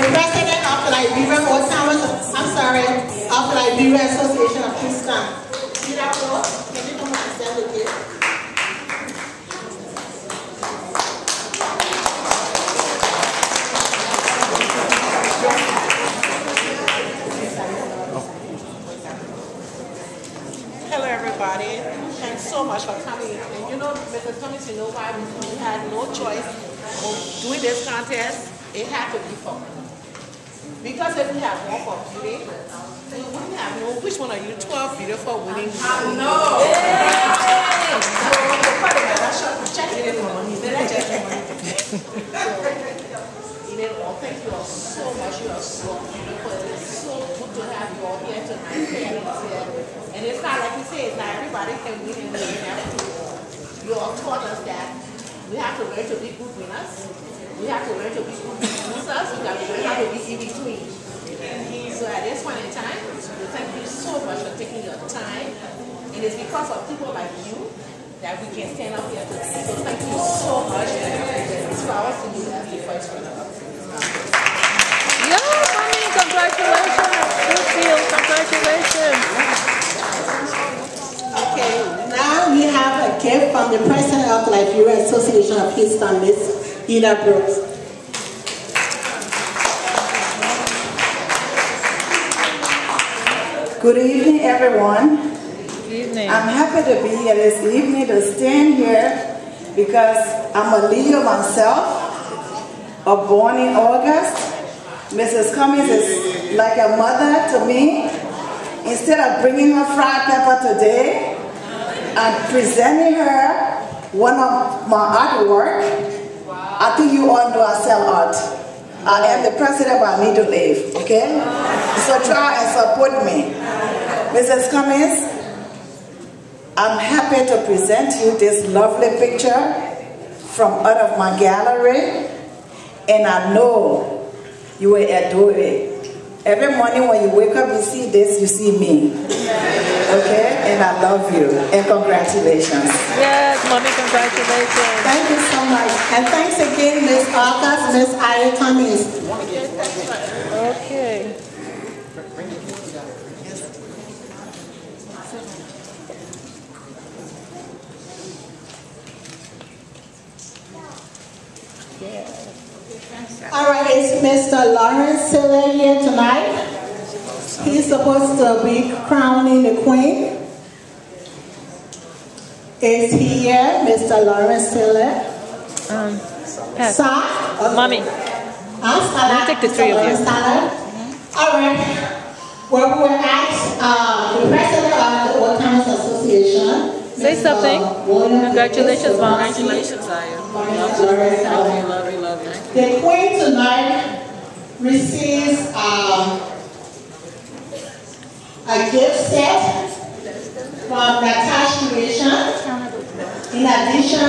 President of Liberia, or I'm sorry, of Liberia Association of Kingston. Can? Hello everybody, thanks so much for coming. And you know, Mrs. Thomas, you know why we had no choice of doing this contest it had to be fun. Because if we have one for beauty, we wouldn't have no, which one are you? 12 beautiful winning. I know. Check it in for money. Then check it money. Eden, well, thank you all so much. You are so beautiful. It's so good to have you all here tonight. And it's not like you say, it's not everybody can win and win. You all taught us that we have to learn to be good winners. We have to learn to be good losers. We have to learn how to be in between. So at this point in time, we thank you so much for taking your time. And it's because of people like you that we can stand up here today. So thank you so much. For us to do as the first runner-up. Yeah, mommy, congratulations. Good deal, congratulations. Okay, now we have a gift from the president of the Liberia Association of Houston, Miss Aida Brooks. Good evening, everyone. Good evening. I'm happy to be here this evening to stand here because I'm a Leo myself, a born in August. Mrs. Cummings is like a mother to me. Instead of bringing her fried pepper today, I'm presenting her one of my artwork. I think you all know I sell art. I am the president, but I need to leave, okay? So try and support me. Mrs. Cummings, I'm happy to present you this lovely picture from out of my gallery, and I know you will adore it. Every morning when you wake up, you see this, you see me. Okay? And I love you. And congratulations. Yes, mommy, congratulations. Thank you so much. And thanks again, Miss August, Miss Ida Cummings. Okay. All right, is Mr. Lawrence Siller here tonight? He's supposed to be crowning the queen. Is he here, Mr. Lawrence Siller? Um, pass. Sir? Mommy, I'll take the three of you. All right. Well, we will ask uh, the president of the Workers Association. say Mr. something. William Congratulations, mom. Congratulations, Ayo. Lawrence Love you, love you, love you. The queen tonight receives um, a gift set from Natasha Creation. In addition,